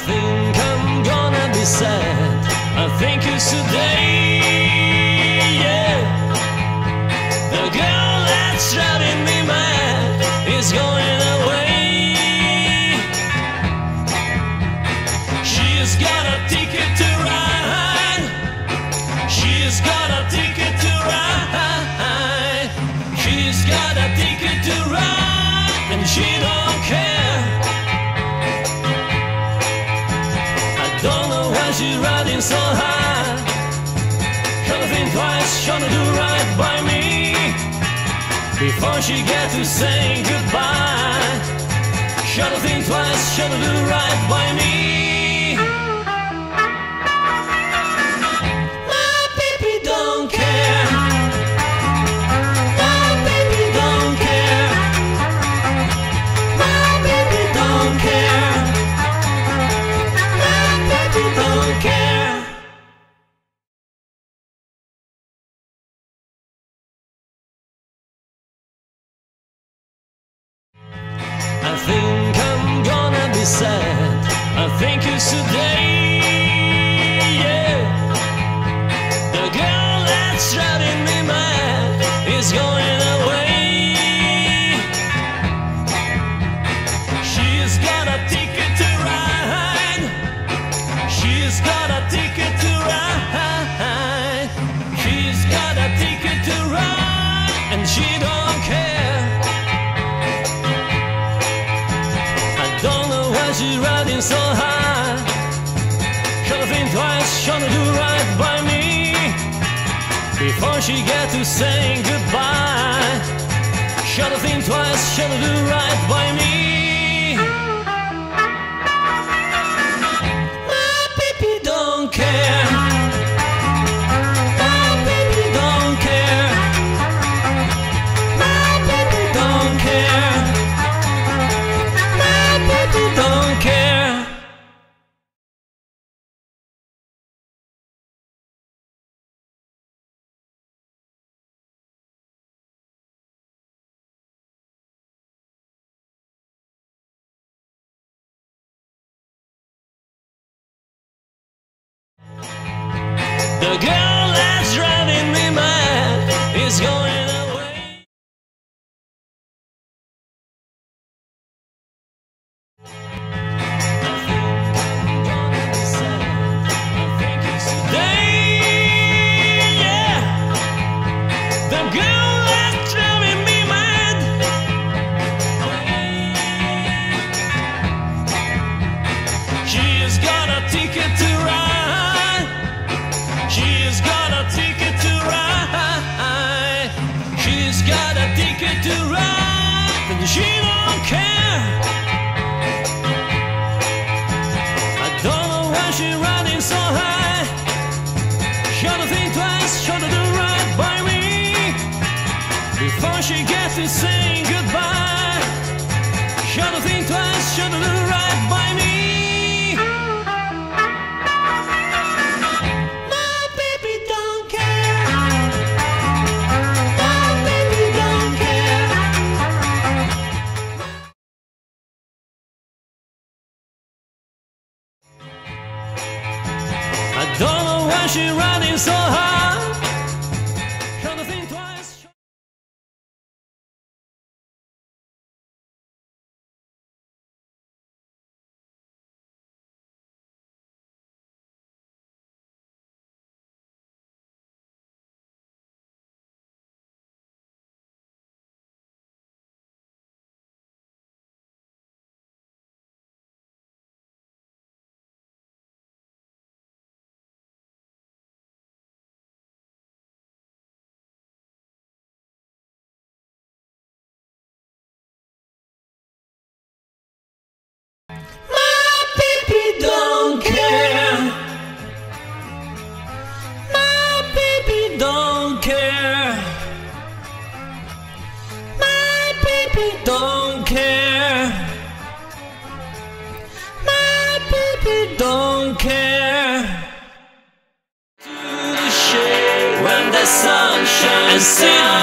I think I'm gonna be sad. I think it's today. Yeah. The girl that's driving me mad is going away. She's got a ticket to ride. She's got a ticket to ride. She's got a ticket to ride, and she don't she's riding so high. Gonna think twice, gonna do right by me before she get to say goodbye. Should think twice, should do right by me. I before she get to saying goodbye. Should think twice, should do right by me. The girl that's driving me mad is going she don't care. I don't know why she's riding so high. Shoulda think twice, shoulda do right by me before she gets to she's riding so high. baby don't care. My baby don't care. To the shade when the sun shines. And.